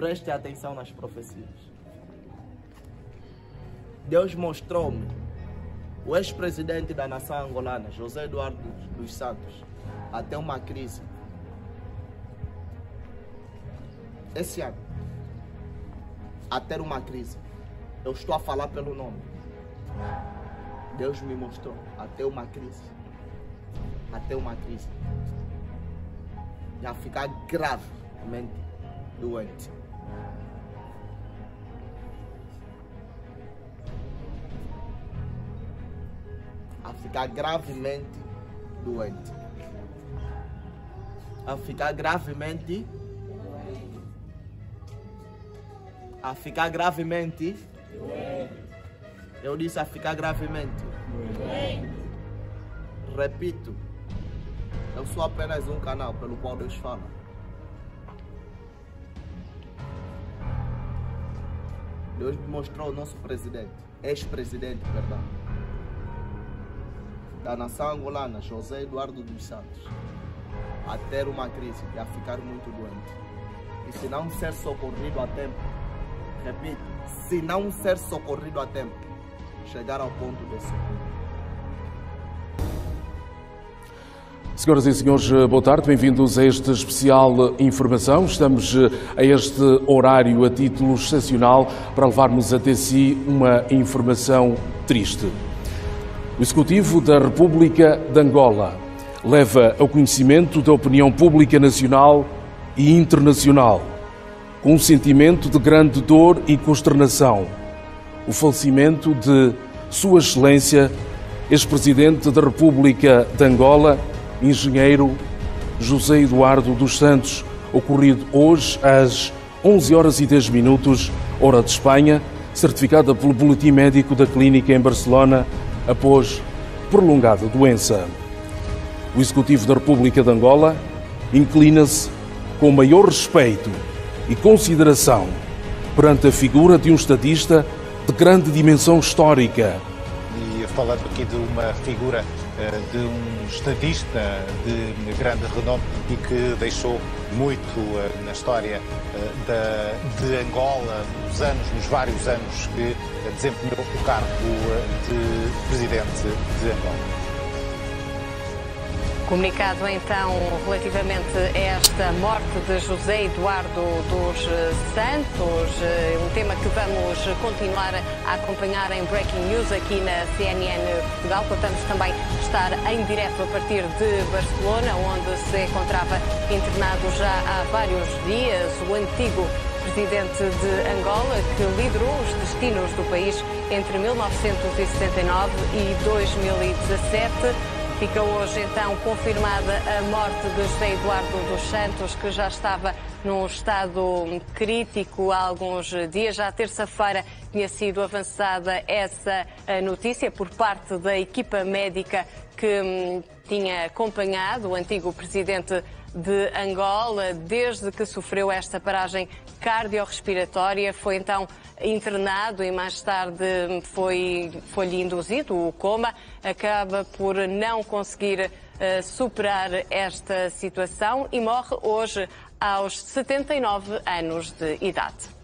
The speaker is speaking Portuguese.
Preste atenção nas profecias. Deus mostrou-me o ex-presidente da nação angolana, José Eduardo dos Santos, até uma crise. Esse ano, a ter uma crise. Eu estou a falar pelo nome. Deus me mostrou até uma crise. Até uma crise. Já ficar gravemente doente. A ficar gravemente doente. A ficar gravemente a ficar gravemente. Eu disse a ficar gravemente. Repito, eu sou apenas um canal pelo qual Deus fala. Deus mostrou o nosso presidente, ex-presidente, perdão, da nação angolana, José Eduardo dos Santos, a ter uma crise e a ficar muito doente. E se não ser socorrido a tempo, repito, se não ser socorrido a tempo, chegar ao ponto de socorro. Senhoras e senhores, boa tarde, bem-vindos a este especial Informação. Estamos a este horário a título excepcional para levarmos até si uma informação triste. O Executivo da República de Angola leva ao conhecimento da opinião pública nacional e internacional, com um sentimento de grande dor e consternação, o falecimento de Sua Excelência, ex-presidente da República de Angola, engenheiro José Eduardo dos Santos, ocorrido hoje às 11 horas e 10 minutos, hora de Espanha, certificada pelo Boletim Médico da Clínica em Barcelona, após prolongada doença. O Executivo da República de Angola inclina-se com maior respeito e consideração perante a figura de um estadista de grande dimensão histórica. E falando aqui de uma figura de um estadista de grande renome e que deixou muito na história de Angola nos anos, nos vários anos que desempenhou o cargo de presidente de Angola. Comunicado então relativamente a esta morte de José Eduardo dos Santos, um tema que vamos continuar a acompanhar em Breaking News aqui na CNN Portugal. Contamos também estar em direto a partir de Barcelona, onde se encontrava internado já há vários dias o antigo presidente de Angola, que liderou os destinos do país entre 1979 e 2017. Fica hoje então confirmada a morte de José Eduardo dos Santos, que já estava num estado crítico há alguns dias. Já terça-feira tinha sido avançada essa notícia por parte da equipa médica que hum, tinha acompanhado o antigo presidente de Angola desde que sofreu esta paragem cardiorrespiratória. Foi então internado e mais tarde foi, foi-lhe induzido o coma. Acaba por não conseguir uh, superar esta situação e morre hoje aos 79 anos de idade.